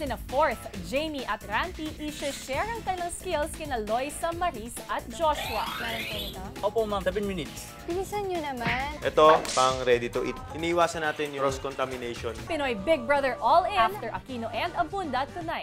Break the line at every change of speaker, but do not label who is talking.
Sina Fourth, Jamie at Ranty i-share ang kanilang skills kina Loisa, Maris at Joshua.
Meron po nito.
Opo ma'am, 7 minutes.
Bilisan nyo naman.
Ito, pang ready to eat. Iniiwasan natin yung cross-contamination.
Pinoy Big Brother All In after Aquino and Abunda tonight.